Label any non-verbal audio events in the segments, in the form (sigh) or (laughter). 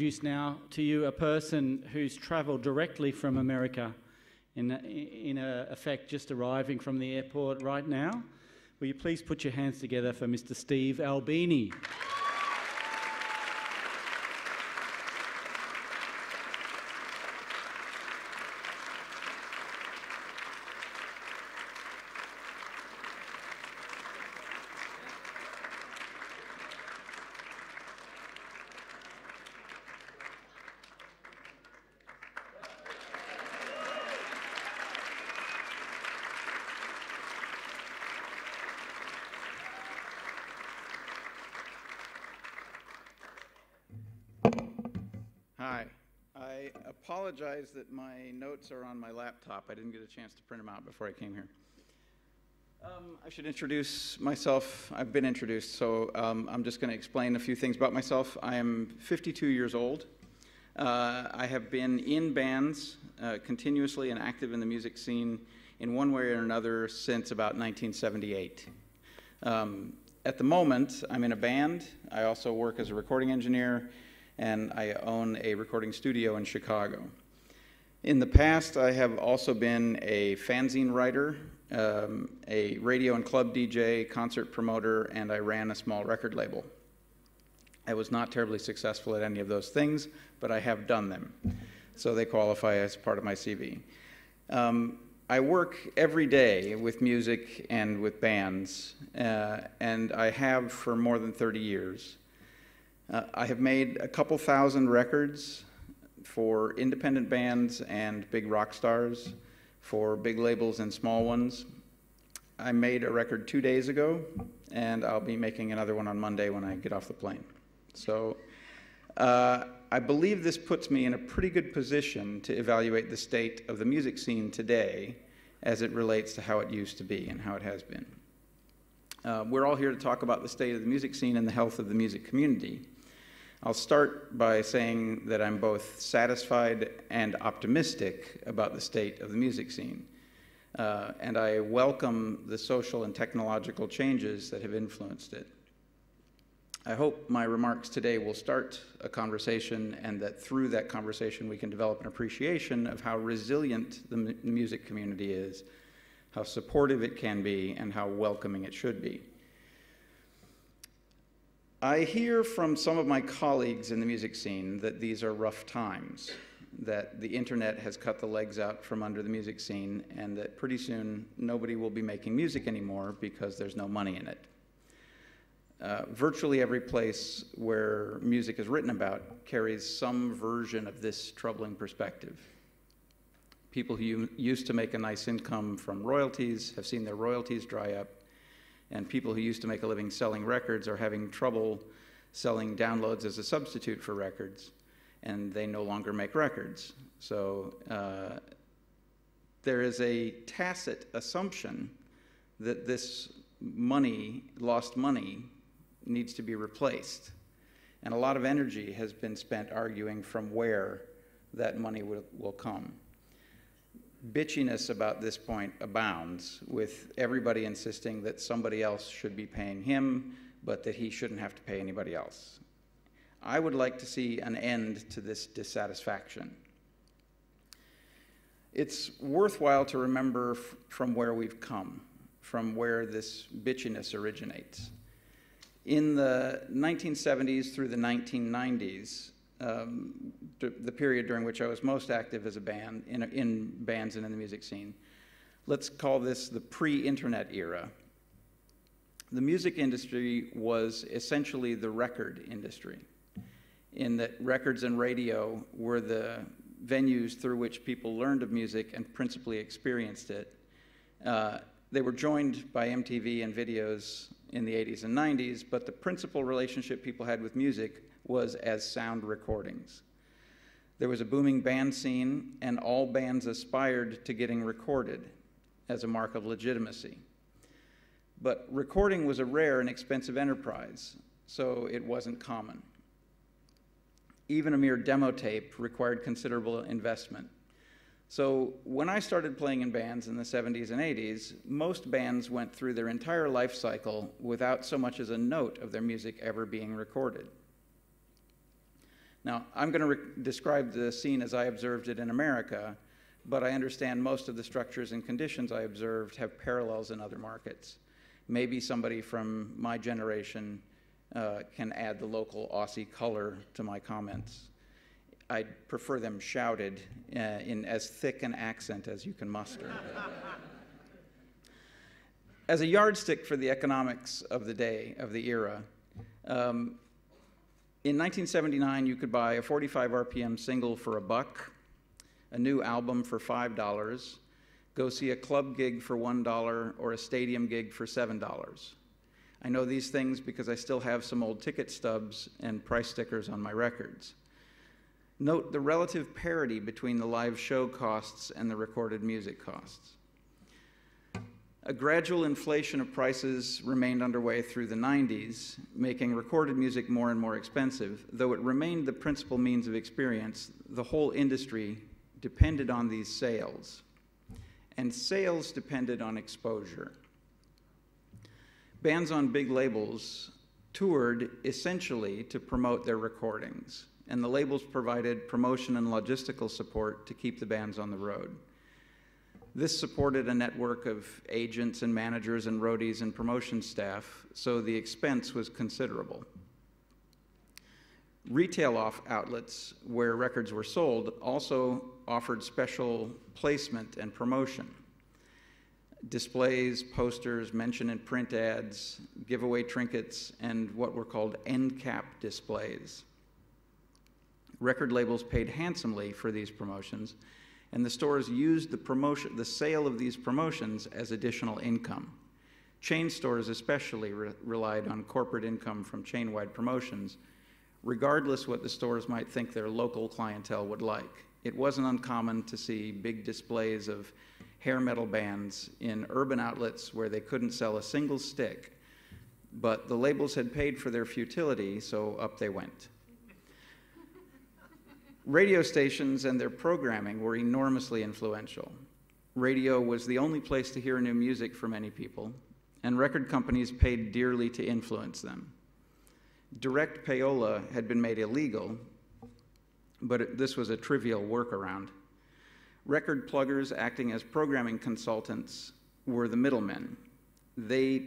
introduce now to you a person who's travelled directly from America, in, in effect, just arriving from the airport right now. Will you please put your hands together for Mr. Steve Albini? Notes are on my laptop. I didn't get a chance to print them out before I came here. Um, I should introduce myself. I've been introduced, so um, I'm just going to explain a few things about myself. I am 52 years old. Uh, I have been in bands uh, continuously and active in the music scene in one way or another since about 1978. Um, at the moment, I'm in a band. I also work as a recording engineer and I own a recording studio in Chicago. In the past, I have also been a fanzine writer, um, a radio and club DJ, concert promoter, and I ran a small record label. I was not terribly successful at any of those things, but I have done them. So they qualify as part of my CV. Um, I work every day with music and with bands, uh, and I have for more than 30 years. Uh, I have made a couple thousand records for independent bands and big rock stars, for big labels and small ones. I made a record two days ago, and I'll be making another one on Monday when I get off the plane. So uh, I believe this puts me in a pretty good position to evaluate the state of the music scene today as it relates to how it used to be and how it has been. Uh, we're all here to talk about the state of the music scene and the health of the music community. I'll start by saying that I'm both satisfied and optimistic about the state of the music scene. Uh, and I welcome the social and technological changes that have influenced it. I hope my remarks today will start a conversation and that through that conversation we can develop an appreciation of how resilient the music community is, how supportive it can be, and how welcoming it should be. I hear from some of my colleagues in the music scene that these are rough times, that the internet has cut the legs out from under the music scene, and that pretty soon nobody will be making music anymore because there's no money in it. Uh, virtually every place where music is written about carries some version of this troubling perspective. People who used to make a nice income from royalties have seen their royalties dry up and people who used to make a living selling records are having trouble selling downloads as a substitute for records, and they no longer make records. So uh, there is a tacit assumption that this money, lost money, needs to be replaced. And a lot of energy has been spent arguing from where that money will, will come bitchiness about this point abounds, with everybody insisting that somebody else should be paying him, but that he shouldn't have to pay anybody else. I would like to see an end to this dissatisfaction. It's worthwhile to remember from where we've come, from where this bitchiness originates. In the 1970s through the 1990s, um, the period during which I was most active as a band, in, in bands and in the music scene. Let's call this the pre-internet era. The music industry was essentially the record industry, in that records and radio were the venues through which people learned of music and principally experienced it. Uh, they were joined by MTV and videos in the 80s and 90s, but the principal relationship people had with music was as sound recordings. There was a booming band scene, and all bands aspired to getting recorded as a mark of legitimacy. But recording was a rare and expensive enterprise, so it wasn't common. Even a mere demo tape required considerable investment. So when I started playing in bands in the 70s and 80s, most bands went through their entire life cycle without so much as a note of their music ever being recorded. Now, I'm going to describe the scene as I observed it in America, but I understand most of the structures and conditions I observed have parallels in other markets. Maybe somebody from my generation uh, can add the local Aussie color to my comments. I'd prefer them shouted uh, in as thick an accent as you can muster. as a yardstick for the economics of the day, of the era, um, in 1979, you could buy a 45 RPM single for a buck, a new album for $5, go see a club gig for $1, or a stadium gig for $7. I know these things because I still have some old ticket stubs and price stickers on my records. Note the relative parity between the live show costs and the recorded music costs. A gradual inflation of prices remained underway through the 90s, making recorded music more and more expensive. Though it remained the principal means of experience, the whole industry depended on these sales. And sales depended on exposure. Bands on big labels toured essentially to promote their recordings, and the labels provided promotion and logistical support to keep the bands on the road. This supported a network of agents and managers and roadies and promotion staff, so the expense was considerable. Retail off outlets where records were sold also offered special placement and promotion. Displays, posters, mention in print ads, giveaway trinkets, and what were called end cap displays. Record labels paid handsomely for these promotions, and the stores used the promotion, the sale of these promotions as additional income. Chain stores especially re- relied on corporate income from chain-wide promotions, regardless what the stores might think their local clientele would like. It wasn't uncommon to see big displays of hair metal bands in urban outlets where they couldn't sell a single stick, but the labels had paid for their futility, so up they went. Radio stations and their programming were enormously influential. Radio was the only place to hear new music for many people, and record companies paid dearly to influence them. Direct payola had been made illegal, but it, this was a trivial workaround. Record pluggers acting as programming consultants were the middlemen. They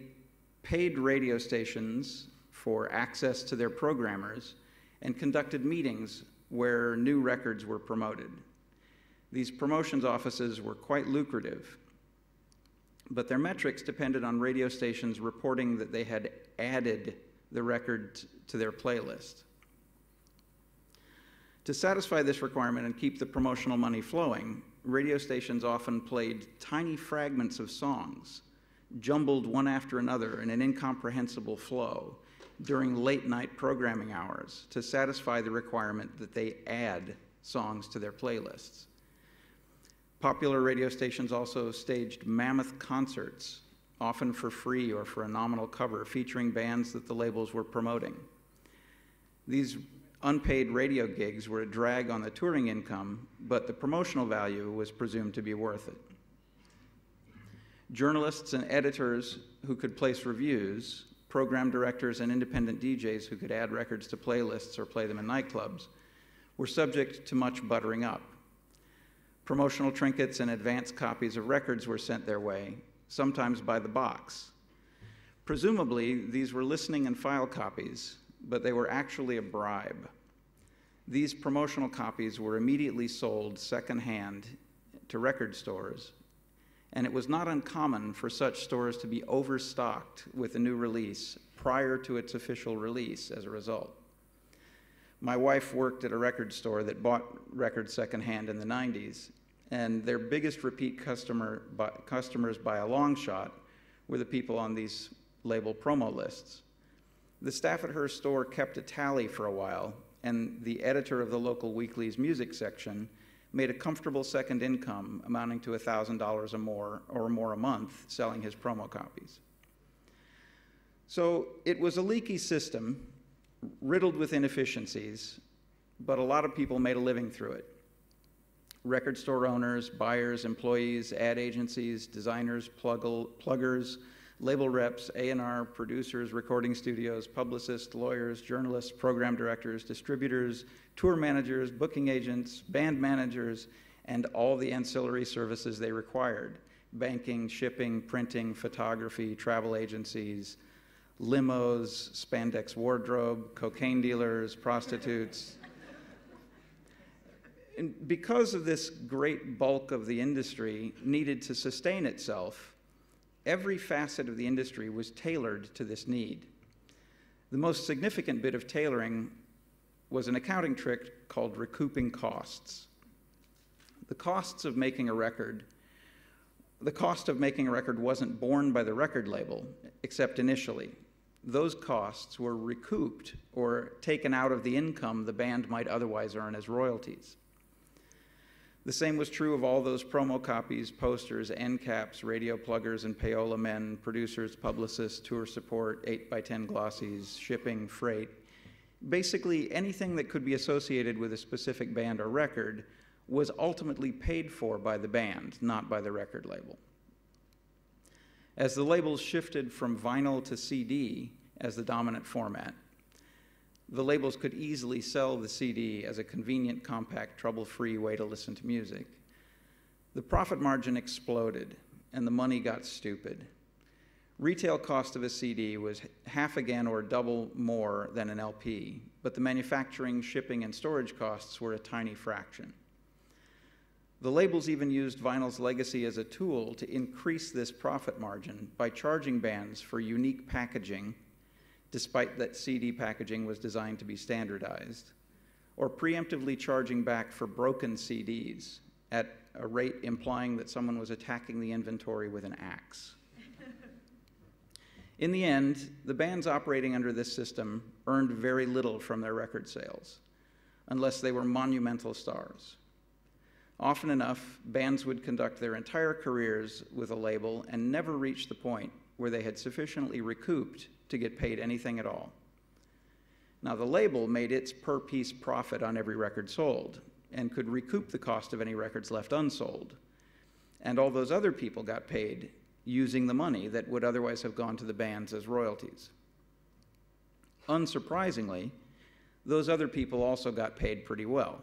paid radio stations for access to their programmers and conducted meetings where new records were promoted. These promotions offices were quite lucrative, but their metrics depended on radio stations reporting that they had added the record to their playlist. To satisfy this requirement and keep the promotional money flowing, radio stations often played tiny fragments of songs, jumbled one after another in an incomprehensible flow, during late night programming hours to satisfy the requirement that they add songs to their playlists. Popular radio stations also staged mammoth concerts, often for free or for a nominal cover, featuring bands that the labels were promoting. These unpaid radio gigs were a drag on the touring income, but the promotional value was presumed to be worth it. Journalists and editors who could place reviews program directors and independent DJs who could add records to playlists or play them in nightclubs were subject to much buttering up. Promotional trinkets and advance copies of records were sent their way, sometimes by the box. Presumably, these were listening and file copies, but they were actually a bribe. These promotional copies were immediately sold secondhand to record stores and it was not uncommon for such stores to be overstocked with a new release prior to its official release as a result. My wife worked at a record store that bought records secondhand in the 90s, and their biggest repeat customer by, customers by a long shot were the people on these label promo lists. The staff at her store kept a tally for a while, and the editor of the local weekly's music section made a comfortable second income amounting to $1,000 or more or more a month selling his promo copies. So it was a leaky system, riddled with inefficiencies, but a lot of people made a living through it. Record store owners, buyers, employees, ad agencies, designers, pluggers, label reps, A&R, producers, recording studios, publicists, lawyers, journalists, program directors, distributors, tour managers, booking agents, band managers, and all the ancillary services they required banking, shipping, printing, photography, travel agencies, limos, spandex wardrobe, cocaine dealers, prostitutes. and because of this great bulk of the industry needed to sustain itself, every facet of the industry was tailored to this need. The most significant bit of tailoring was an accounting trick called recouping costs. The costs of making a record, the cost of making a record wasn't borne by the record label, except initially. Those costs were recouped or taken out of the income the band might otherwise earn as royalties. The same was true of all those promo copies, posters, end caps, radio pluggers, and payola men, producers, publicists, tour support, 8x10 glossies, shipping, freight. Basically, anything that could be associated with a specific band or record was ultimately paid for by the band, not by the record label. As the labels shifted from vinyl to CD as the dominant format, the labels could easily sell the CD as a convenient, compact, trouble free way to listen to music. The profit margin exploded and the money got stupid. Retail cost of a CD was half again or double more than an LP, but the manufacturing, shipping, and storage costs were a tiny fraction. The labels even used vinyl's legacy as a tool to increase this profit margin by charging bands for unique packaging despite that CD packaging was designed to be standardized, or preemptively charging back for broken CDs at a rate implying that someone was attacking the inventory with an axe. In the end, the bands operating under this system earned very little from their record sales, unless they were monumental stars. Often enough, bands would conduct their entire careers with a label and never reach the point where they had sufficiently recouped to get paid anything at all. Now, the label made its per piece profit on every record sold and could recoup the cost of any records left unsold. And all those other people got paid using the money that would otherwise have gone to the bands as royalties. Unsurprisingly, those other people also got paid pretty well.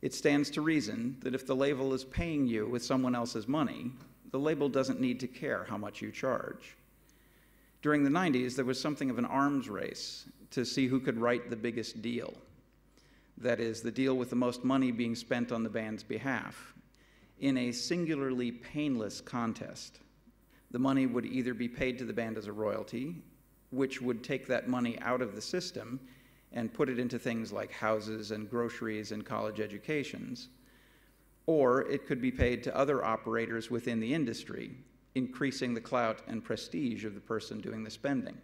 It stands to reason that if the label is paying you with someone else's money, the label doesn't need to care how much you charge. During the 90s, there was something of an arms race to see who could write the biggest deal. That is, the deal with the most money being spent on the band's behalf. In a singularly painless contest, the money would either be paid to the band as a royalty, which would take that money out of the system and put it into things like houses and groceries and college educations, or it could be paid to other operators within the industry increasing the clout and prestige of the person doing the spending.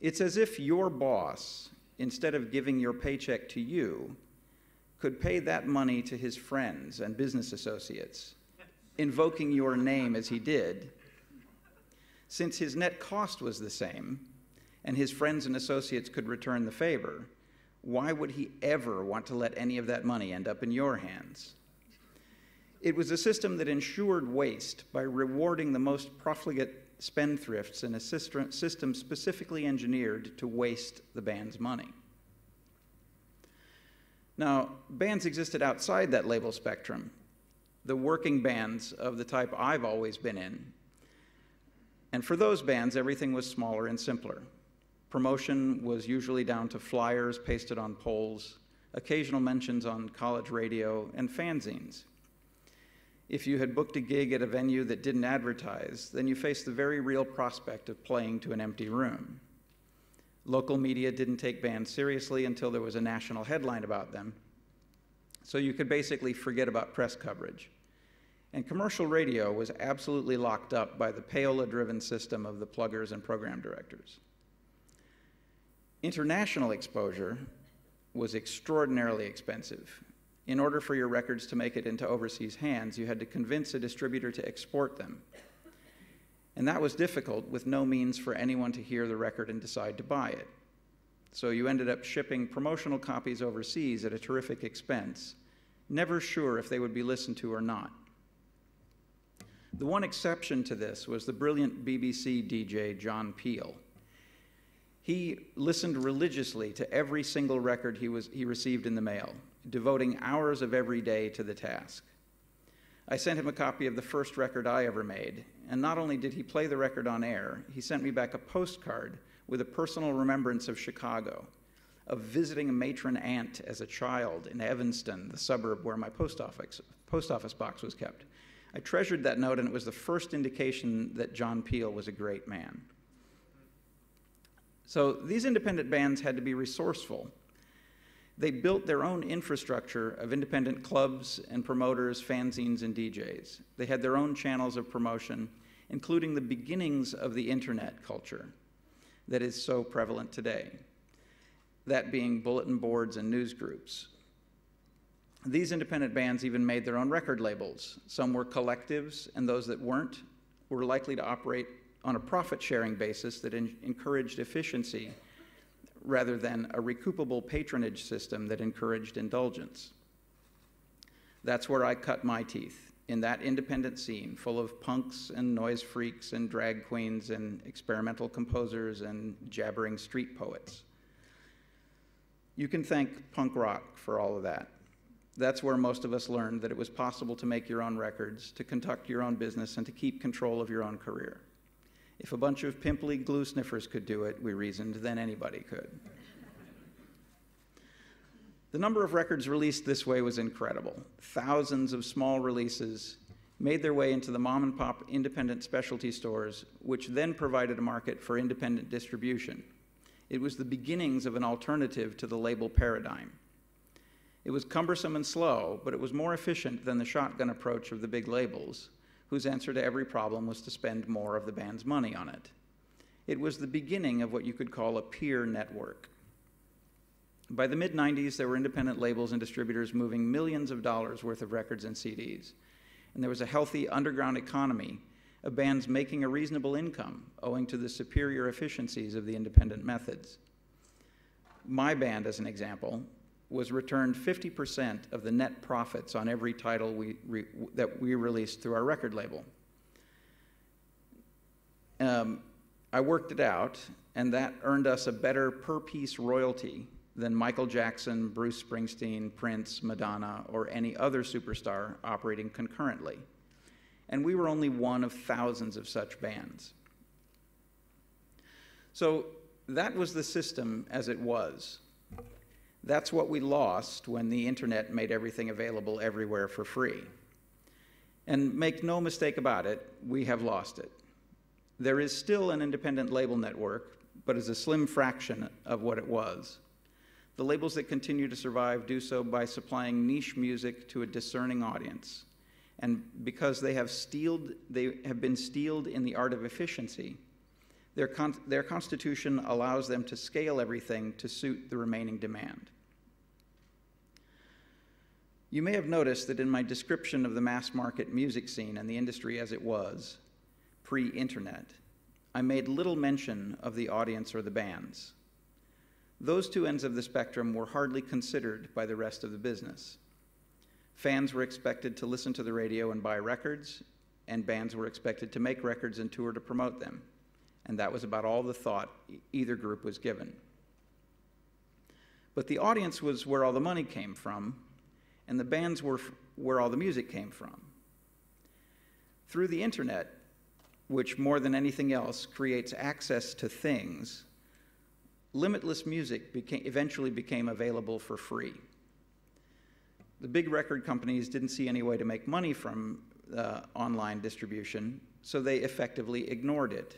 It's as if your boss, instead of giving your paycheck to you, could pay that money to his friends and business associates, invoking your name as he did. Since his net cost was the same, and his friends and associates could return the favor, why would he ever want to let any of that money end up in your hands? It was a system that ensured waste by rewarding the most profligate spendthrifts in a system specifically engineered to waste the band's money. Now, bands existed outside that label spectrum, the working bands of the type I've always been in. And for those bands, everything was smaller and simpler. Promotion was usually down to flyers pasted on poles, occasional mentions on college radio, and fanzines. If you had booked a gig at a venue that didn't advertise, then you faced the very real prospect of playing to an empty room. Local media didn't take bands seriously until there was a national headline about them, so you could basically forget about press coverage. And commercial radio was absolutely locked up by the payola driven system of the pluggers and program directors. International exposure was extraordinarily expensive in order for your records to make it into overseas hands, you had to convince a distributor to export them. And that was difficult with no means for anyone to hear the record and decide to buy it. So you ended up shipping promotional copies overseas at a terrific expense, never sure if they would be listened to or not. The one exception to this was the brilliant BBC DJ John Peel. He listened religiously to every single record he, was, he received in the mail, devoting hours of every day to the task. I sent him a copy of the first record I ever made, and not only did he play the record on air, he sent me back a postcard with a personal remembrance of Chicago, of visiting a matron aunt as a child in Evanston, the suburb where my post office, post office box was kept. I treasured that note, and it was the first indication that John Peel was a great man. So these independent bands had to be resourceful. They built their own infrastructure of independent clubs and promoters, fanzines, and DJs. They had their own channels of promotion, including the beginnings of the internet culture that is so prevalent today, that being bulletin boards and news groups. These independent bands even made their own record labels. Some were collectives, and those that weren't were likely to operate on a profit sharing basis that encouraged efficiency rather than a recoupable patronage system that encouraged indulgence. That's where I cut my teeth, in that independent scene full of punks and noise freaks and drag queens and experimental composers and jabbering street poets. You can thank punk rock for all of that. That's where most of us learned that it was possible to make your own records, to conduct your own business, and to keep control of your own career. If a bunch of pimply glue sniffers could do it, we reasoned, then anybody could. The number of records released this way was incredible. Thousands of small releases made their way into the mom and pop independent specialty stores, which then provided a market for independent distribution. It was the beginnings of an alternative to the label paradigm. It was cumbersome and slow, but it was more efficient than the shotgun approach of the big labels, whose answer to every problem was to spend more of the band's money on it. It was the beginning of what you could call a peer network. By the mid 90s, there were independent labels and distributors moving millions of dollars worth of records and CDs. And there was a healthy underground economy of bands making a reasonable income owing to the superior efficiencies of the independent methods. My band, as an example, was returned 50% of the net profits on every title we that we released through our record label. Um, I worked it out, and that earned us a better per piece royalty than Michael Jackson, Bruce Springsteen, Prince, Madonna, or any other superstar operating concurrently. And we were only one of thousands of such bands. So that was the system as it was. That's what we lost when the internet made everything available everywhere for free. And make no mistake about it, we have lost it. There is still an independent label network, but is a slim fraction of what it was. The labels that continue to survive do so by supplying niche music to a discerning audience. And because they have, steeled, they have been steeled in the art of efficiency, their, con their constitution allows them to scale everything to suit the remaining demand. You may have noticed that in my description of the mass market music scene and the industry as it was, pre internet, I made little mention of the audience or the bands. Those two ends of the spectrum were hardly considered by the rest of the business. Fans were expected to listen to the radio and buy records, and bands were expected to make records and tour to promote them and that was about all the thought either group was given. But the audience was where all the money came from, and the bands were where all the music came from. Through the internet, which more than anything else creates access to things, limitless music became, eventually became available for free. The big record companies didn't see any way to make money from uh, online distribution, so they effectively ignored it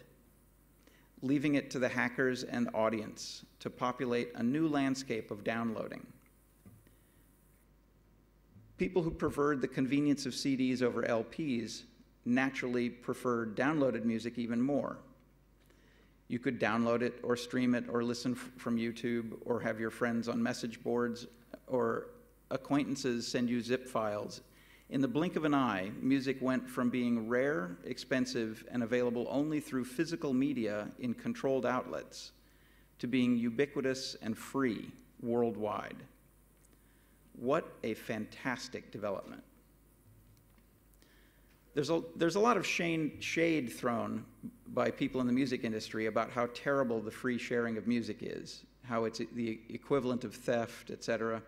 leaving it to the hackers and audience to populate a new landscape of downloading. People who preferred the convenience of CDs over LPs naturally preferred downloaded music even more. You could download it or stream it or listen from YouTube or have your friends on message boards or acquaintances send you zip files in the blink of an eye, music went from being rare, expensive, and available only through physical media in controlled outlets to being ubiquitous and free worldwide. What a fantastic development. there's a, there's a lot of shade, thrown by people in the music industry about how terrible the free sharing of music is, how it's the equivalent of theft, etc.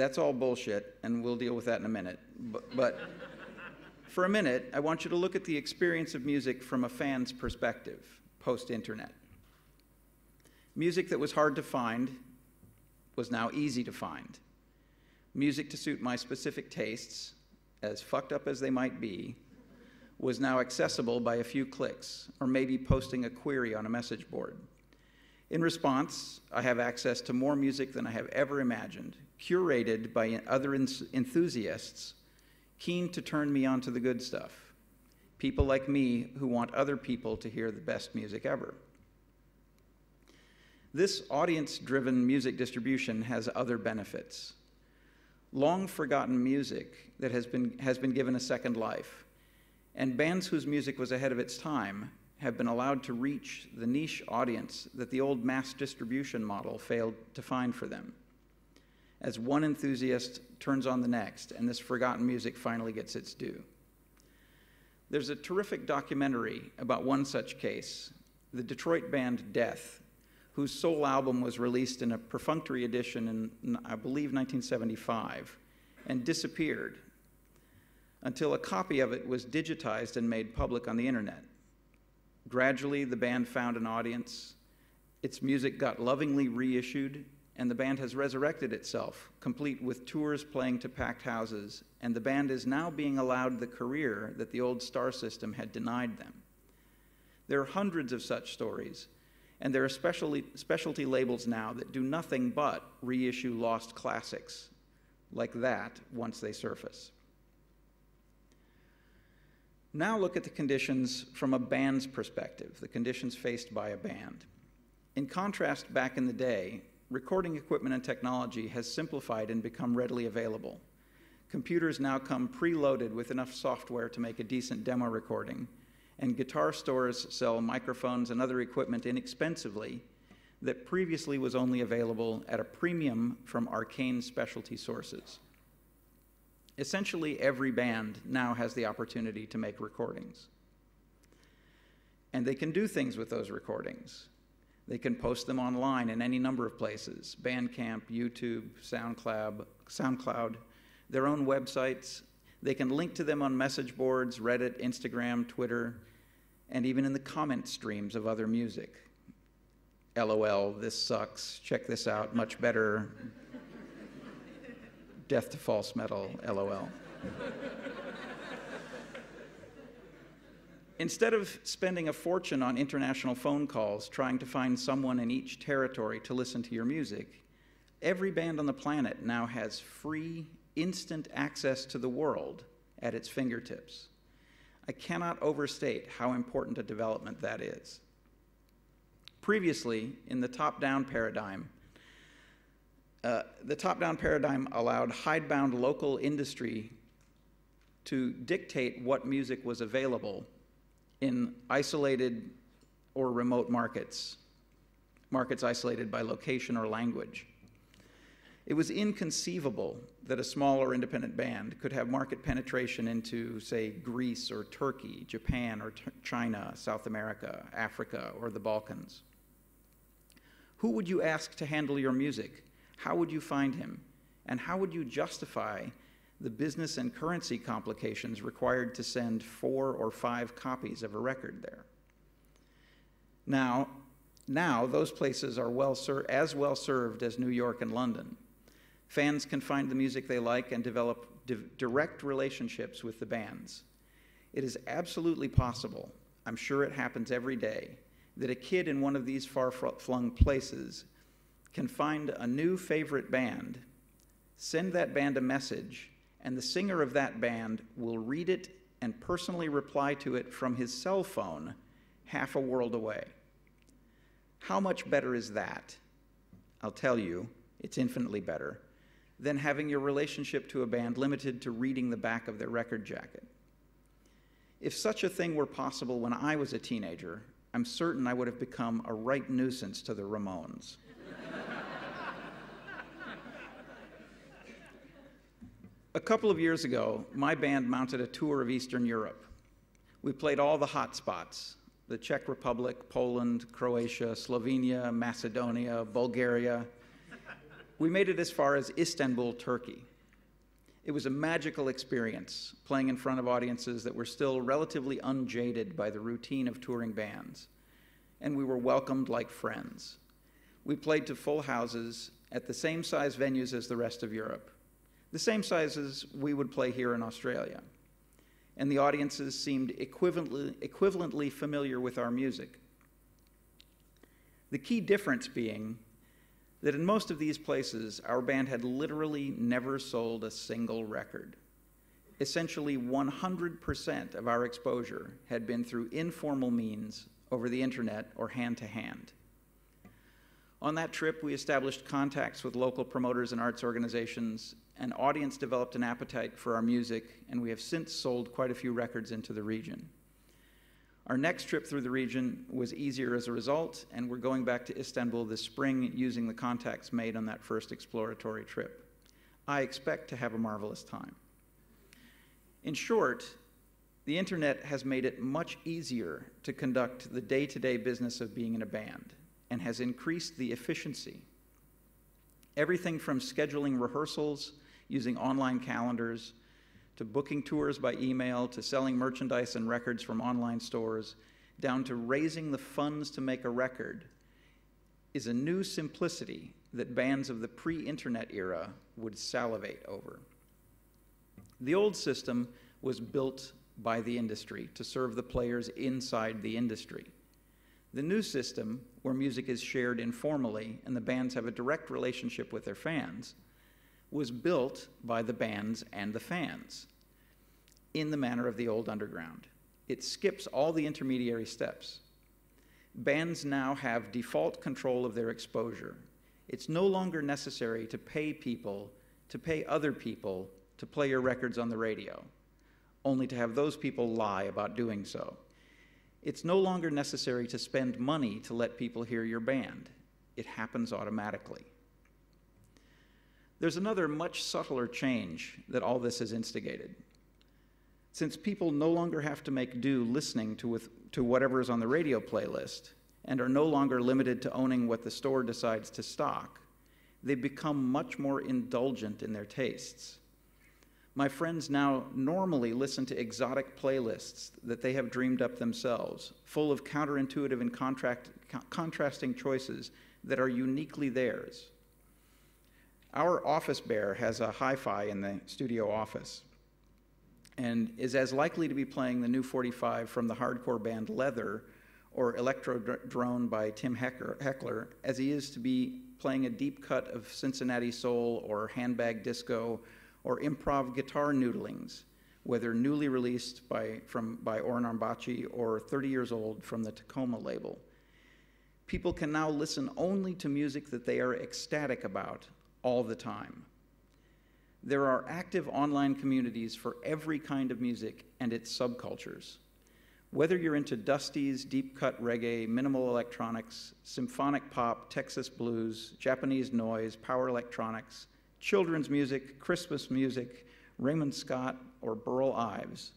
That's all bullshit, and we'll deal with that in a minute. But, but for a minute, I want you to look at the experience of music from a fan's perspective, post internet. Music that was hard to find was now easy to find. Music to suit my specific tastes, as fucked up as they might be, was now accessible by a few clicks, or maybe posting a query on a message board. In response, I have access to more music than I have ever imagined, curated by other enthusiasts keen to turn me on to the good stuff. People like me who want other people to hear the best music ever. This audience driven music distribution has other benefits. Long forgotten music that has been, has been given a second life, and bands whose music was ahead of its time have been allowed to reach the niche audience that the old mass distribution model failed to find for them as one enthusiast turns on the next, and this forgotten music finally gets its due. There's a terrific documentary about one such case, the Detroit band Death, whose sole album was released in a perfunctory edition in, I believe, 1975, and disappeared until a copy of it was digitized and made public on the internet. Gradually, the band found an audience. Its music got lovingly reissued and the band has resurrected itself, complete with tours playing to packed houses, and the band is now being allowed the career that the old star system had denied them. There are hundreds of such stories, and there are specialty, specialty labels now that do nothing but reissue lost classics like that once they surface. Now look at the conditions from a band's perspective, the conditions faced by a band. In contrast, back in the day, recording equipment and technology has simplified and become readily available. Computers now come preloaded with enough software to make a decent demo recording, and guitar stores sell microphones and other equipment inexpensively that previously was only available at a premium from arcane specialty sources. Essentially, every band now has the opportunity to make recordings. And they can do things with those recordings. They can post them online in any number of places Bandcamp, YouTube, SoundCloud, SoundCloud, their own websites. They can link to them on message boards, Reddit, Instagram, Twitter, and even in the comment streams of other music. LOL, this sucks. Check this out, much better. (laughs) Death to false metal, LOL. Instead of spending a fortune on international phone calls trying to find someone in each territory to listen to your music, every band on the planet now has free, instant access to the world at its fingertips. I cannot overstate how important a development that is. Previously, in the top down paradigm, uh, the top down paradigm allowed hidebound local industry to dictate what music was available in isolated or remote markets, markets isolated by location or language. It was inconceivable that a small or independent band could have market penetration into, say, Greece or Turkey, Japan or China, South America, Africa, or the Balkans. Who would you ask to handle your music? How would you find him? And how would you justify the business and currency complications required to send four or five copies of a record there. Now, now those places are well as well served as New York and London. Fans can find the music they like and develop di- direct relationships with the bands. It is absolutely possible, I'm sure it happens every day, that a kid in one of these far flung places can find a new favorite band, send that band a message, and the singer of that band will read it and personally reply to it from his cell phone half a world away. How much better is that? I'll tell you, it's infinitely better than having your relationship to a band limited to reading the back of their record jacket. If such a thing were possible when I was a teenager, I'm certain I would have become a right nuisance to the Ramones. A couple of years ago, my band mounted a tour of Eastern Europe. We played all the hot spots the Czech Republic, Poland, Croatia, Slovenia, Macedonia, Bulgaria. We made it as far as Istanbul, Turkey. It was a magical experience playing in front of audiences that were still relatively unjaded by the routine of touring bands, and we were welcomed like friends. We played to full houses at the same size venues as the rest of Europe, the same sizes we would play here in Australia and the audiences seemed equivalently, equivalently familiar with our music. The key difference being that in most of these places, our band had literally never sold a single record. Essentially, 100% of our exposure had been through informal means over the internet or hand to hand. On that trip, we established contacts with local promoters and arts organizations an audience developed an appetite for our music, and we have since sold quite a few records into the region. Our next trip through the region was easier as a result, and we're going back to Istanbul this spring using the contacts made on that first exploratory trip. I expect to have a marvelous time. In short, the internet has made it much easier to conduct the day to day business of being in a band and has increased the efficiency. Everything from scheduling rehearsals using online calendars, to booking tours by email, to selling merchandise and records from online stores, down to raising the funds to make a record, is a new simplicity that bands of the pre internet era would salivate over. The old system was built by the industry to serve the players inside the industry. The new system, where music is shared informally and the bands have a direct relationship with their fans, was built by the bands and the fans in the manner of the old underground. It skips all the intermediary steps. Bands now have default control of their exposure. It's no longer necessary to pay people, to pay other people to play your records on the radio, only to have those people lie about doing so. It's no longer necessary to spend money to let people hear your band. It happens automatically. There's another much subtler change that all this has instigated. Since people no longer have to make do listening to, with, to whatever is on the radio playlist and are no longer limited to owning what the store decides to stock, they become much more indulgent in their tastes. My friends now normally listen to exotic playlists that they have dreamed up themselves, full of counterintuitive and contract, contrasting choices that are uniquely theirs. Our office bear has a hi fi in the studio office and is as likely to be playing the new 45 from the hardcore band Leather or Electro Drone by Tim Hecker as he is to be playing a deep cut of Cincinnati soul or handbag disco or improv guitar noodlings, whether newly released by, from, by Oren Ambarchi or 30 years old from the Takoma label. People can now listen only to music that they are ecstatic about all the time. There are active online communities for every kind of music and its subcultures. Whether you're into dusties, deep cut reggae, minimal electronics, symphonic pop, Texas blues, Japanese noise, power electronics, children's music, Christmas music, Raymond Scott, or Burl Ives,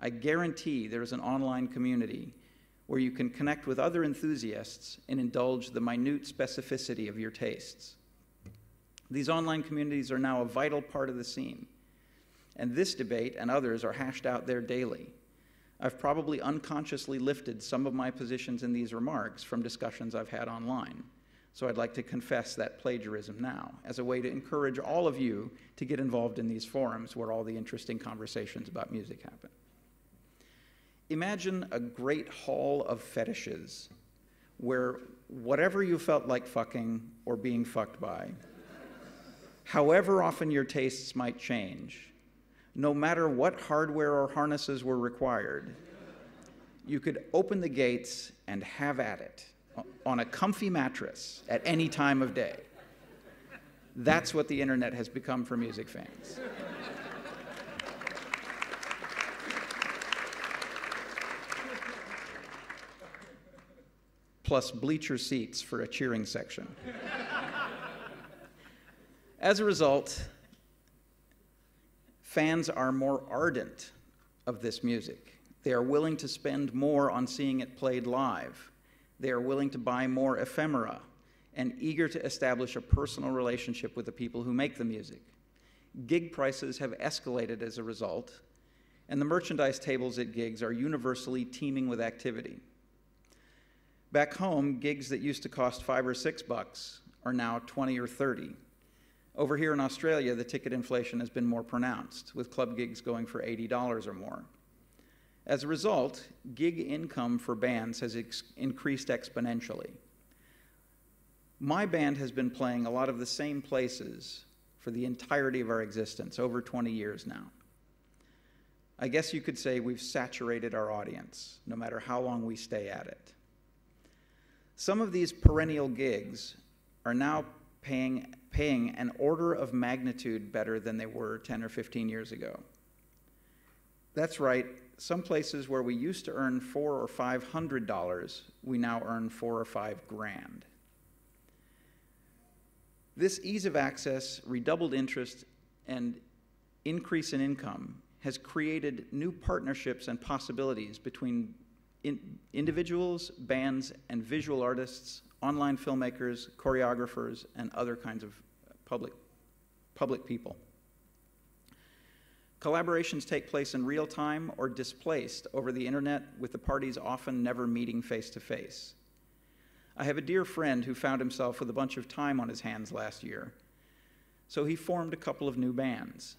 I guarantee there's an online community where you can connect with other enthusiasts and indulge the minute specificity of your tastes. These online communities are now a vital part of the scene. And this debate and others are hashed out there daily. I've probably unconsciously lifted some of my positions in these remarks from discussions I've had online. So I'd like to confess that plagiarism now as a way to encourage all of you to get involved in these forums where all the interesting conversations about music happen. Imagine a great hall of fetishes where whatever you felt like fucking or being fucked by however often your tastes might change, no matter what hardware or harnesses were required, you could open the gates and have at it on a comfy mattress at any time of day. That's what the internet has become for music fans. Plus bleacher seats for a cheering section. As a result, Fans are more ardent of this music. They are willing to spend more on seeing it played live. They are willing to buy more ephemera and eager to establish a personal relationship with the people who make the music. Gig prices have escalated as a result, and the merchandise tables at gigs are universally teeming with activity. Back home, gigs that used to cost five or six bucks are now 20 or 30. Over here in Australia, the ticket inflation has been more pronounced, with club gigs going for $80 or more. As a result, gig income for bands has ex- increased exponentially. My band has been playing a lot of the same places for the entirety of our existence, over 20 years now. I guess you could say we've saturated our audience, no matter how long we stay at it. Some of these perennial gigs are now paying, paying an order of magnitude better than they were 10 or 15 years ago. That's right, some places where we used to earn four or five hundred dollars, we now earn four or five grand. This ease of access, redoubled interest, and increase in income has created new partnerships and possibilities between in individuals, bands, and visual artists, online filmmakers, choreographers, and other kinds of public, public people. Collaborations take place in real time or displaced over the internet, with the parties often never meeting face to face. I have a dear friend who found himself with a bunch of time on his hands last year, so he formed a couple of new bands.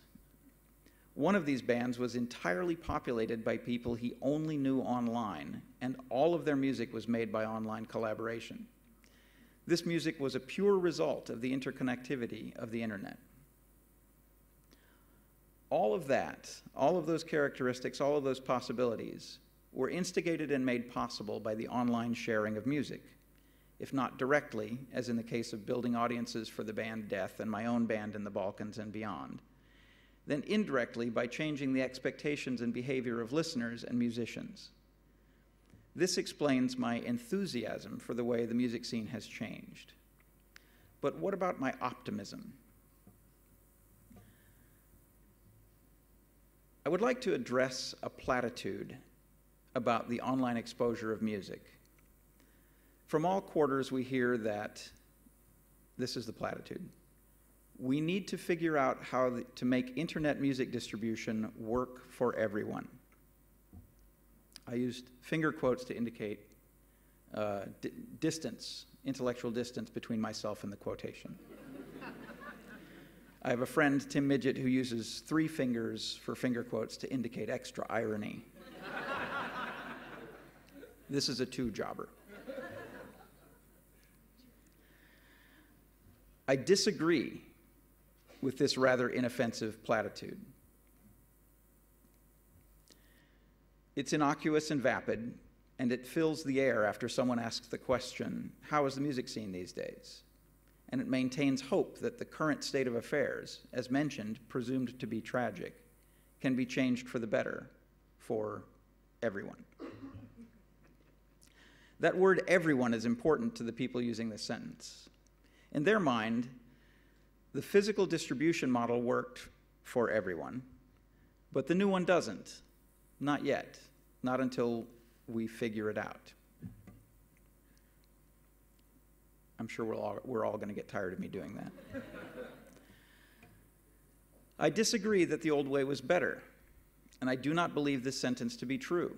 One of these bands was entirely populated by people he only knew online, and all of their music was made by online collaboration. This music was a pure result of the interconnectivity of the internet. All of that, all of those characteristics, all of those possibilities were instigated and made possible by the online sharing of music if not directly, as in the case of building audiences for the band Death and my own band in the Balkans and beyond, then indirectly by changing the expectations and behavior of listeners and musicians. This explains my enthusiasm for the way the music scene has changed. But what about my optimism? I would like to address a platitude about the online exposure of music. From all quarters, we hear that this is the platitude. We need to figure out how to make internet music distribution work for everyone. I used finger quotes to indicate uh, distance, intellectual distance between myself and the quotation. I have a friend, Tim Midgett, who uses three fingers for finger quotes to indicate extra irony. this is a two jobber. I disagree with this rather inoffensive platitude. It's innocuous and vapid, and it fills the air after someone asks the question, How is the music scene these days? And it maintains hope that the current state of affairs, as mentioned, presumed to be tragic, can be changed for the better for everyone. That word everyone is important to the people using this sentence. In their mind, the physical distribution model worked for everyone, but the new one doesn't. Not yet. Not until we figure it out. I'm sure we're all, we're all going to get tired of me doing that. I disagree that the old way was better, and I do not believe this sentence to be true.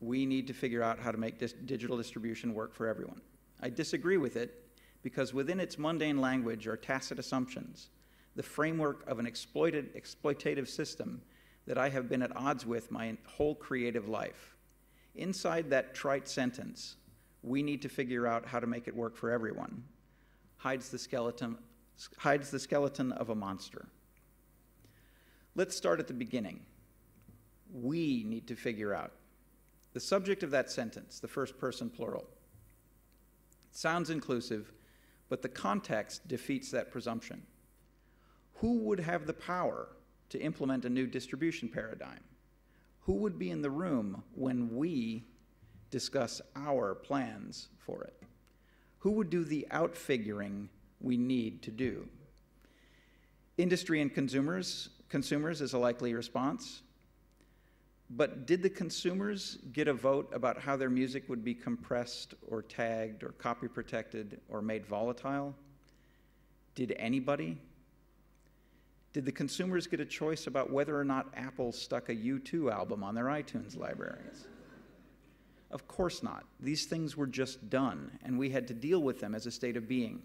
We need to figure out how to make dis- digital distribution work for everyone. I disagree with it because within its mundane language are tacit assumptions, the framework of an exploited, exploitative system that I have been at odds with my whole creative life. Inside that trite sentence, we need to figure out how to make it work for everyone, hides the skeleton, hides the skeleton of a monster. Let's start at the beginning. We need to figure out. The subject of that sentence, the first person plural, sounds inclusive, but the context defeats that presumption. Who would have the power to implement a new distribution paradigm? Who would be in the room when we discuss our plans for it? Who would do the outfiguring we need to do? Industry and consumers consumers is a likely response. But did the consumers get a vote about how their music would be compressed or tagged or copy protected or made volatile? Did anybody? Did the consumers get a choice about whether or not Apple stuck a U2 album on their iTunes libraries? Of course not. These things were just done, and we had to deal with them as a state of being.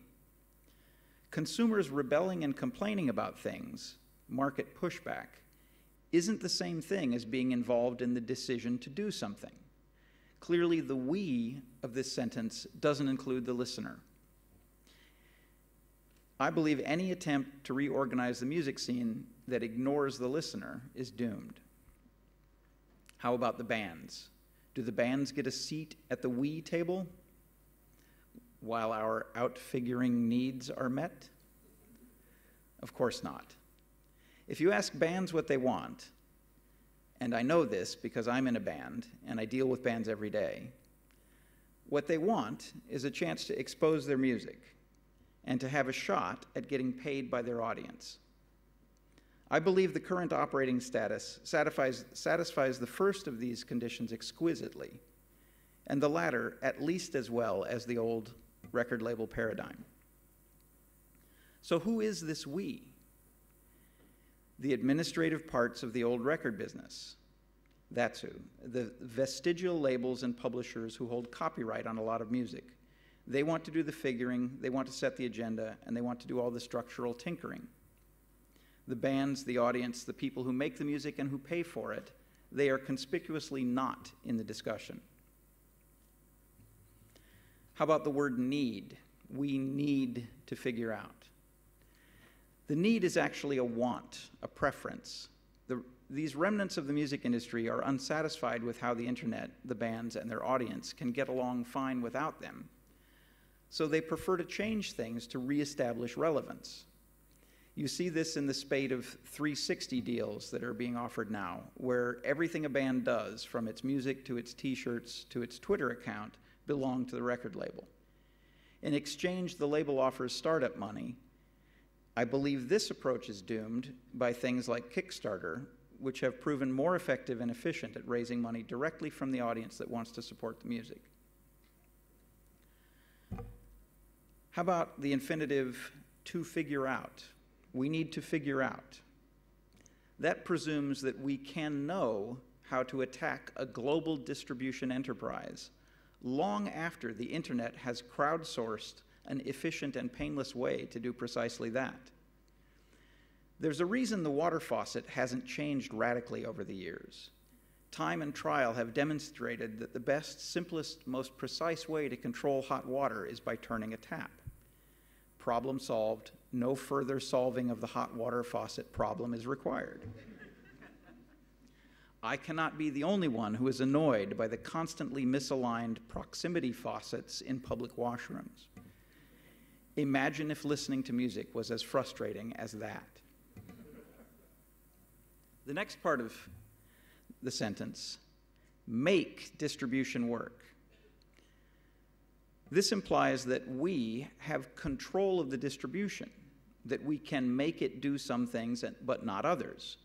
Consumers rebelling and complaining about things, market pushback, isn't the same thing as being involved in the decision to do something. Clearly, the we of this sentence doesn't include the listener. I believe any attempt to reorganize the music scene that ignores the listener is doomed. How about the bands? Do the bands get a seat at the we table while our outfiguring needs are met? Of course not. If you ask bands what they want, and I know this because I'm in a band and I deal with bands every day, what they want is a chance to expose their music and to have a shot at getting paid by their audience. I believe the current operating status satisfies, satisfies the first of these conditions exquisitely, and the latter at least as well as the old record label paradigm. So, who is this we? the administrative parts of the old record business. That's who. The vestigial labels and publishers who hold copyright on a lot of music. They want to do the figuring, they want to set the agenda, and they want to do all the structural tinkering. The bands, the audience, the people who make the music and who pay for it, they are conspicuously not in the discussion. How about the word need? We need to figure out. The need is actually a want, a preference. The, these remnants of the music industry are unsatisfied with how the internet, the bands, and their audience can get along fine without them. So they prefer to change things to reestablish relevance. You see this in the spate of 360 deals that are being offered now, where everything a band does, from its music to its t shirts to its Twitter account, belong to the record label. In exchange, the label offers startup money I believe this approach is doomed by things like Kickstarter, which have proven more effective and efficient at raising money directly from the audience that wants to support the music. How about the infinitive to figure out? We need to figure out. That presumes that we can know how to attack a global distribution enterprise long after the internet has crowdsourced an efficient and painless way to do precisely that. There's a reason the water faucet hasn't changed radically over the years. Time and trial have demonstrated that the best, simplest, most precise way to control hot water is by turning a tap. Problem solved, no further solving of the hot water faucet problem is required. I cannot be the only one who is annoyed by the constantly misaligned proximity faucets in public washrooms. Imagine if listening to music was as frustrating as that. The next part of the sentence make distribution work. This implies that we have control of the distribution, that we can make it do some things but not others.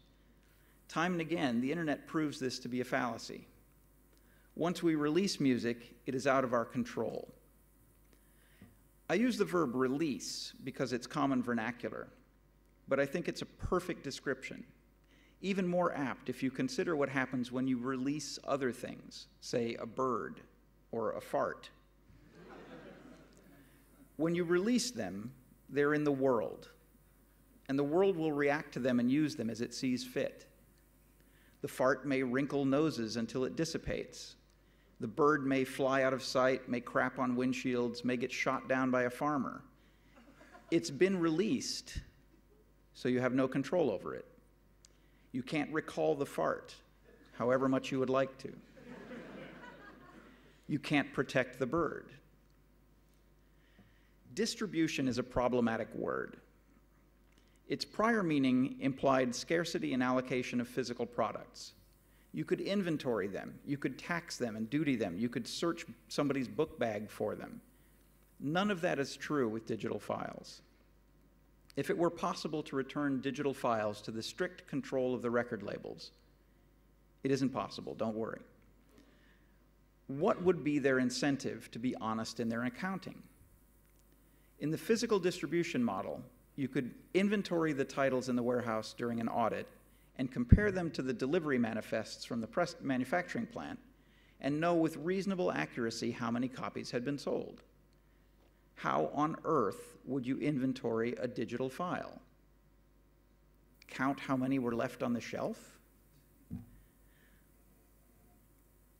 Time and again, the internet proves this to be a fallacy. Once we release music, it is out of our control. I use the verb release because it's common vernacular, but I think it's a perfect description. Even more apt if you consider what happens when you release other things, say a bird or a fart. When you release them, they're in the world, and the world will react to them and use them as it sees fit. The fart may wrinkle noses until it dissipates, the bird may fly out of sight, may crap on windshields, may get shot down by a farmer. It's been released, so you have no control over it. You can't recall the fart, however much you would like to. You can't protect the bird. Distribution is a problematic word. Its prior meaning implied scarcity and allocation of physical products. You could inventory them, you could tax them and duty them, you could search somebody's book bag for them. None of that is true with digital files. if it were possible to return digital files to the strict control of the record labels. It isn't possible, don't worry. What would be their incentive to be honest in their accounting? In the physical distribution model, you could inventory the titles in the warehouse during an audit and compare them to the delivery manifests from the press manufacturing plant and know with reasonable accuracy how many copies had been sold. How on earth would you inventory a digital file? Count how many were left on the shelf?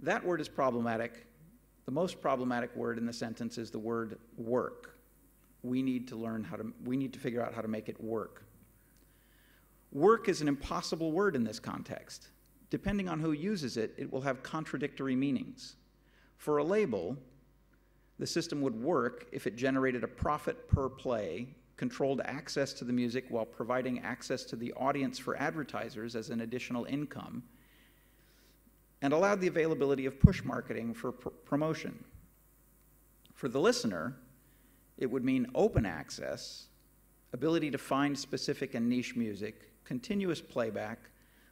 That word is problematic. The most problematic word in the sentence is the word work. We need to learn how to, we need to figure out how to make it work. Work is an impossible word in this context. Depending on who uses it, it will have contradictory meanings. For a label, the system would work if it generated a profit per play, controlled access to the music while providing access to the audience for advertisers as an additional income, and allowed the availability of push marketing for pr promotion. For the listener, it would mean open access, ability to find specific and niche music, continuous playback,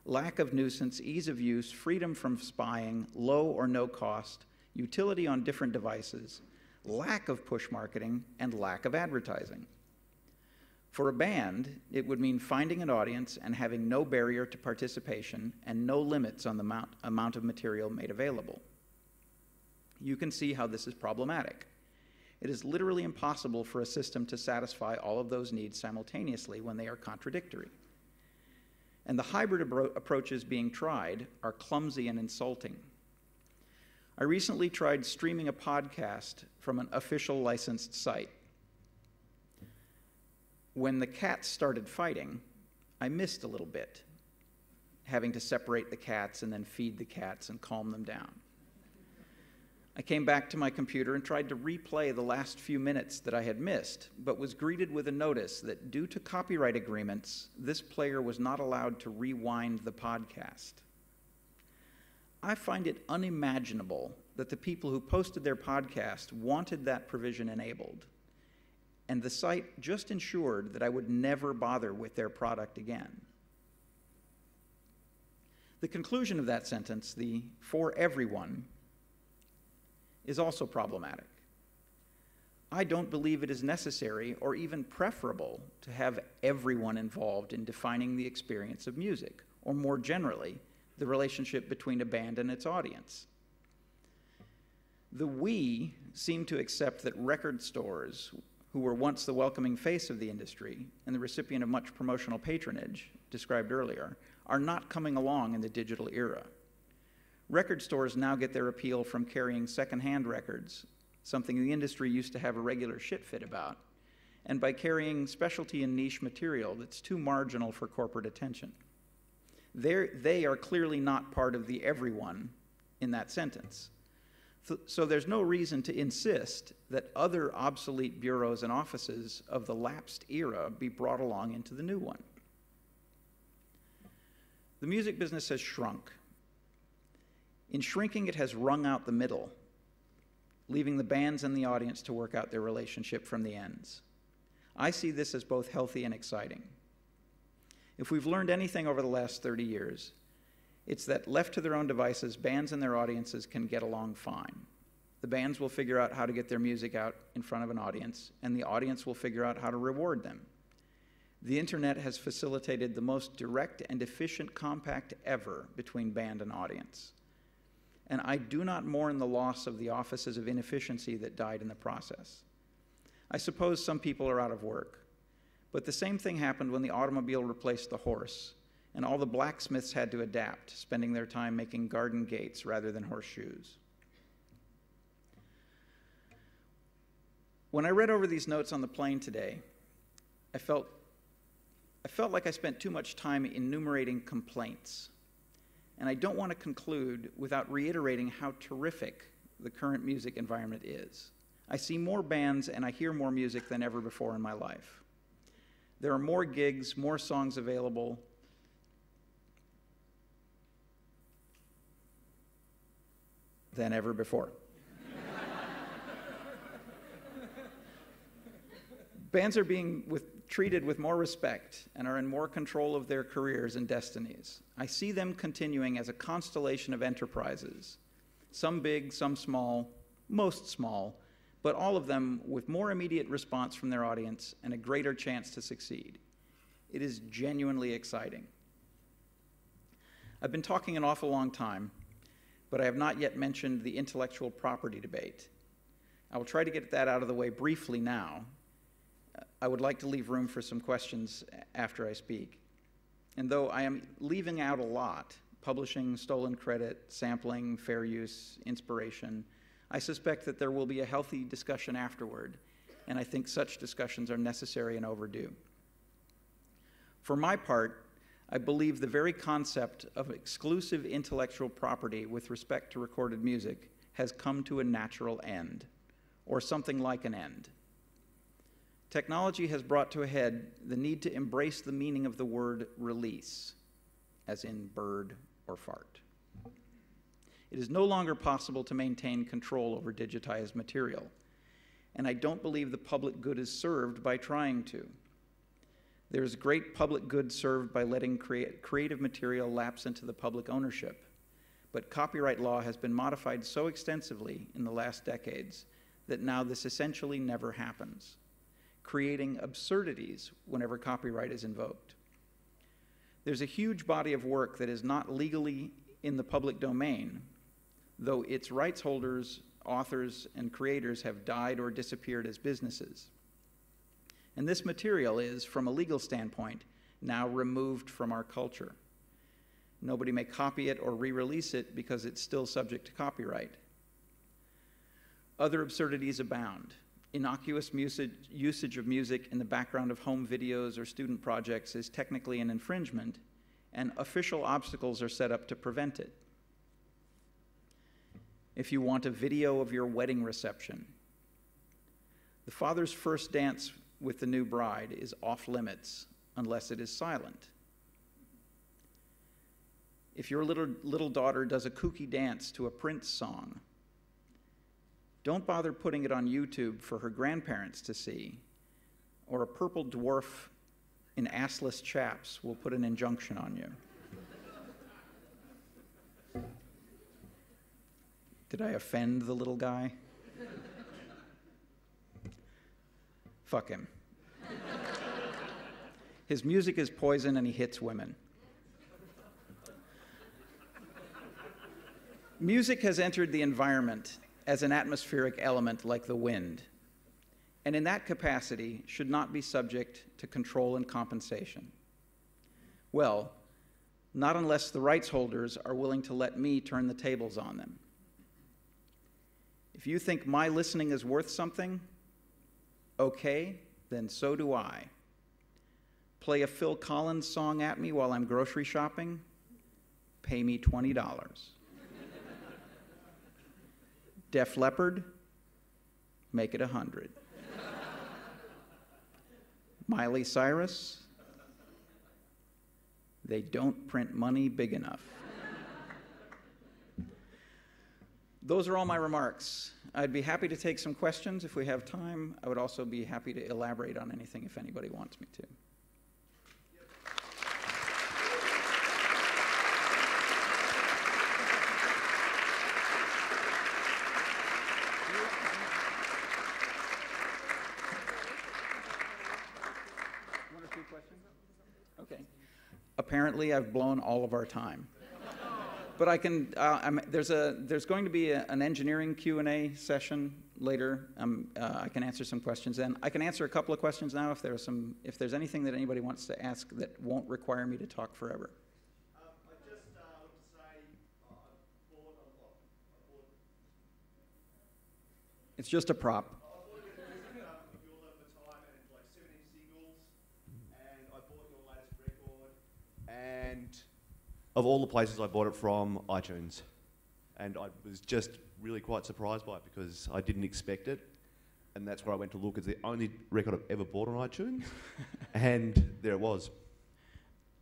lack of nuisance, ease of use, freedom from spying, low or no cost, utility on different devices, lack of push marketing, and lack of advertising. For a band, it would mean finding an audience and having no barrier to participation and no limits on the amount, of material made available. You can see how this is problematic. It is literally impossible for a system to satisfy all of those needs simultaneously when they are contradictory. And the hybrid approaches being tried are clumsy and insulting. I recently tried streaming a podcast from an official licensed site. When the cats started fighting, I missed a little bit, having to separate the cats and then feed the cats and calm them down. I came back to my computer and tried to replay the last few minutes that I had missed, but was greeted with a notice that due to copyright agreements, this player was not allowed to rewind the podcast. I find it unimaginable that the people who posted their podcast wanted that provision enabled. And the site just ensured that I would never bother with their product again. The conclusion of that sentence, the for everyone, is also problematic. I don't believe it is necessary or even preferable to have everyone involved in defining the experience of music, or more generally, the relationship between a band and its audience. The we seem to accept that record stores, who were once the welcoming face of the industry and the recipient of much promotional patronage described earlier, are not coming along in the digital era. Record stores now get their appeal from carrying secondhand records, something the industry used to have a regular shit fit about, and by carrying specialty and niche material that's too marginal for corporate attention. They're, they are clearly not part of the everyone in that sentence. So, so there's no reason to insist that other obsolete bureaus and offices of the lapsed era be brought along into the new one. The music business has shrunk. In shrinking, it has wrung out the middle, leaving the bands and the audience to work out their relationship from the ends. I see this as both healthy and exciting. If we've learned anything over the last 30 years, it's that left to their own devices, bands and their audiences can get along fine. The bands will figure out how to get their music out in front of an audience, and the audience will figure out how to reward them. The internet has facilitated the most direct and efficient compact ever between band and audience. And I do not mourn the loss of the offices of inefficiency that died in the process. I suppose some people are out of work. But the same thing happened when the automobile replaced the horse, and all the blacksmiths had to adapt, spending their time making garden gates rather than horseshoes. When I read over these notes on the plane today, I felt, I felt like I spent too much time enumerating complaints. And I don't want to conclude without reiterating how terrific the current music environment is. I see more bands and I hear more music than ever before in my life. There are more gigs, more songs available. Than ever before. (laughs) Bands are being with, treated with more respect and are in more control of their careers and destinies. I see them continuing as a constellation of enterprises, some big, some small, most small, but all of them with more immediate response from their audience and a greater chance to succeed. It is genuinely exciting. I've been talking an awful long time, but I have not yet mentioned the intellectual property debate. I will try to get that out of the way briefly now. I would like to leave room for some questions after I speak. And though I am leaving out a lot publishing, stolen credit, sampling, fair use, inspiration I suspect that there will be a healthy discussion afterward, and I think such discussions are necessary and overdue. For my part, I believe the very concept of exclusive intellectual property with respect to recorded music has come to a natural end, or something like an end. Technology has brought to a head the need to embrace the meaning of the word release, as in bird or fart. It is no longer possible to maintain control over digitized material, and I don't believe the public good is served by trying to. There is great public good served by letting creative material lapse into the public ownership, but copyright law has been modified so extensively in the last decades that now this essentially never happens, creating absurdities whenever copyright is invoked. There's a huge body of work that is not legally in the public domain, though its rights holders, authors, and creators have died or disappeared as businesses. And this material is, from a legal standpoint, now removed from our culture. Nobody may copy it or re release it because it's still subject to copyright. Other absurdities abound. Innocuous usage of music in the background of home videos or student projects is technically an infringement, and official obstacles are set up to prevent it if you want a video of your wedding reception. The father's first dance with the new bride is off limits unless it is silent. If your little, little daughter does a kooky dance to a Prince song, don't bother putting it on YouTube for her grandparents to see, or a purple dwarf in assless chaps will put an injunction on you. Did I offend the little guy? Fuck him. His music is poison and he hits women. Music has entered the environment as an atmospheric element like the wind, and in that capacity should not be subject to control and compensation. Well, not unless the rights holders are willing to let me turn the tables on them. If you think my listening is worth something, okay, then so do I. Play a Phil Collins song at me while I'm grocery shopping, pay me $20. Def Leppard, make it a 100. Miley Cyrus, they don't print money big enough. Those are all my remarks. I'd be happy to take some questions if we have time. I would also be happy to elaborate on anything if anybody wants me to. Okay. I've blown all of our time but I can. Uh, there's a there's going to be a, an engineering Q and A session later. Um, uh, I can answer some questions then. I can answer a couple of questions now if there's some if there's anything that anybody wants to ask that won't require me to talk forever. It's just a prop. Of all the places I bought it from, iTunes. And I was just really quite surprised by it because I didn't expect it. And that's where I went to look. It's the only record I've ever bought on iTunes. (laughs) and there it was.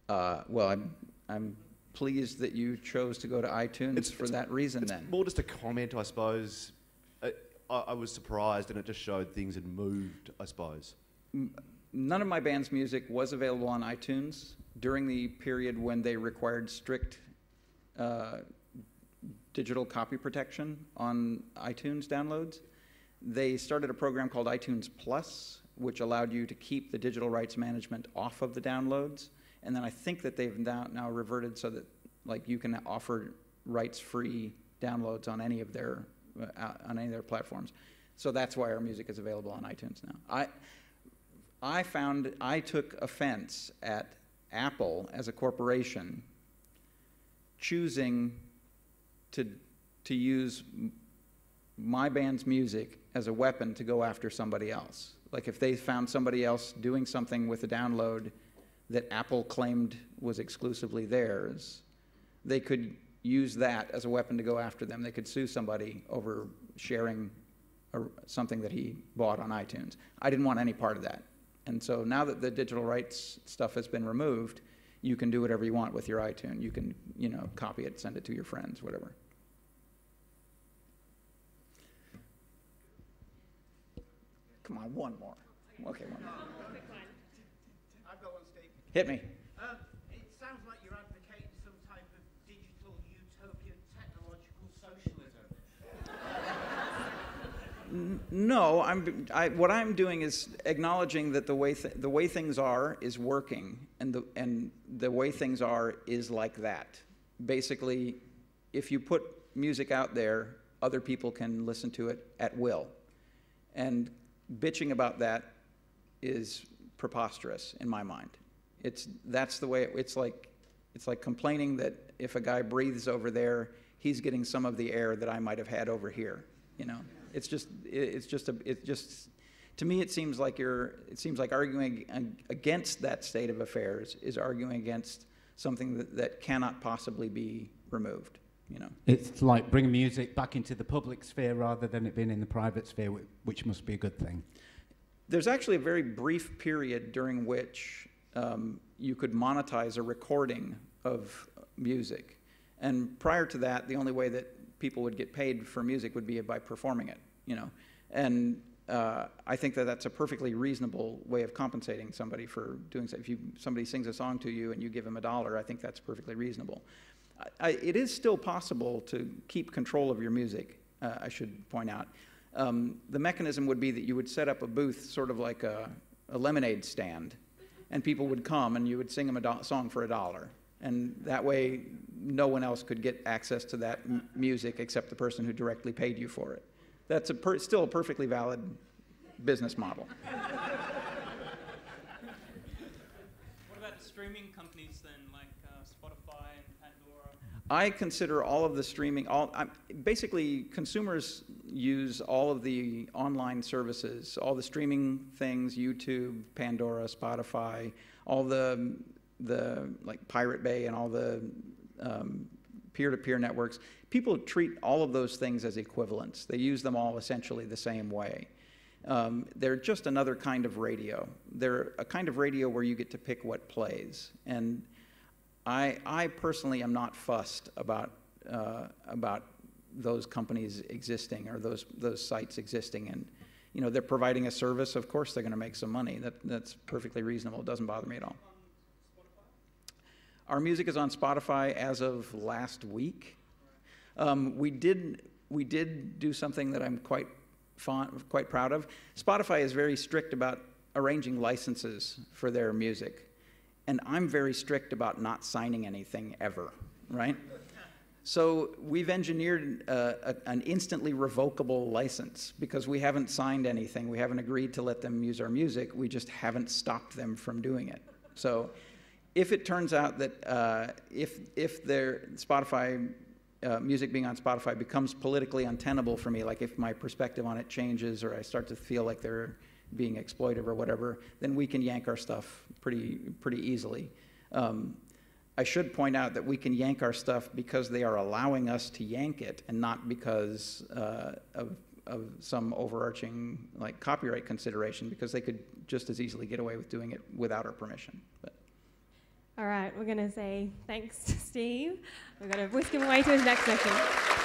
Uh, well, I'm, I'm pleased that you chose to go to iTunes it's, for it's, that reason it's then. More just a comment, I suppose. I, I, I was surprised and it just showed things had moved, I suppose. None of my band's music was available on iTunes during the period when they required strict uh, digital copy protection on iTunes downloads. They started a program called iTunes Plus, which allowed you to keep the digital rights management off of the downloads. And then I think that they've now, now reverted so that like you can offer rights-free downloads on any of their uh, on any of their platforms. So that's why our music is available on iTunes now. I I found I took offense at Apple as a corporation choosing to to use my band's music as a weapon to go after somebody else. Like if they found somebody else doing something with a download that Apple claimed was exclusively theirs, they could use that as a weapon to go after them. They could sue somebody over sharing a, something that he bought on iTunes. I didn't want any part of that. And so now that the digital rights stuff has been removed, you can do whatever you want with your iTunes. You can, you know, copy it, send it to your friends, whatever. Come on, one more. Okay, one more. I've got one, Steve. Hit me. Um, it sounds like you're advocating some type of digital utopian technological socialism. No, I'm, I, what I'm doing is acknowledging that the way, th- the way things are is working, and the, and the way things are is like that. Basically, if you put music out there, other people can listen to it at will. And bitching about that is preposterous in my mind. It's, that's the way, it, it's like, it's like complaining that if a guy breathes over there, he's getting some of the air that I might have had over here, you know? It's just, it's just, a, it's just, to me, it seems like you're, it seems like arguing against that state of affairs is arguing against something that, that cannot possibly be removed, you know? It's like bringing music back into the public sphere rather than it being in the private sphere, which must be a good thing. There's actually a very brief period during which um, you could monetize a recording of music. And prior to that, the only way that people would get paid for music would be by performing it, you know. And uh, I think that that's a perfectly reasonable way of compensating somebody for doing so. If you, somebody sings a song to you and you give them a dollar, I think that's perfectly reasonable. I, it is still possible to keep control of your music, uh, I should point out. Um, the mechanism would be that you would set up a booth, sort of like a, a lemonade stand, and people would come and you would sing them a song for a dollar. And that way, no one else could get access to that m- music except the person who directly paid you for it. That's a per- still a perfectly valid business model. What about the streaming companies then, like uh, Spotify and Pandora? I consider all of the streaming, all I'm, basically consumers use all of the online services, all the streaming things, YouTube, Pandora, Spotify, all the the like Pirate Bay and all the um, peer-to-peer networks. People treat all of those things as equivalents. They use them all essentially the same way. Um, they're just another kind of radio. They're a kind of radio where you get to pick what plays. And I, I personally am not fussed about, uh, about those companies existing or those, those sites existing. And, you know, they're providing a service. Of course they're going to make some money. That, that's perfectly reasonable. It doesn't bother me at all. Our music is on Spotify as of last week. Um, we, did, we did do something that I'm quite, fond, quite proud of. Spotify is very strict about arranging licenses for their music. And I'm very strict about not signing anything ever, right? So we've engineered uh, a, an instantly revocable license because we haven't signed anything. We haven't agreed to let them use our music. We just haven't stopped them from doing it. So if it turns out that uh, if, if their Spotify uh, music being on Spotify becomes politically untenable for me, like if my perspective on it changes or I start to feel like they're being exploitive or whatever, then we can yank our stuff pretty, pretty easily. Um, I should point out that we can yank our stuff because they are allowing us to yank it and not because uh, of, of some overarching like copyright consideration because they could just as easily get away with doing it without our permission. But. All right, we're going to say thanks to Steve. We're going to whisk him away to his next session.